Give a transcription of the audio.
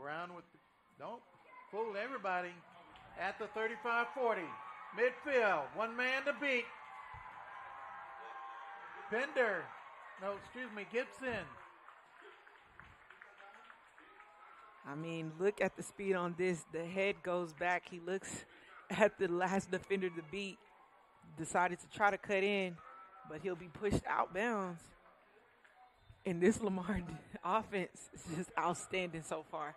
Brown with the, don't fool everybody at the 35-40. Midfield, one man to beat. Pender, no, excuse me, Gipson. I mean, look at the speed on this. The head goes back. He looks at the last defender to beat. Decided to try to cut in, but he'll be pushed out bounds. And this Lamar offense is just outstanding so far.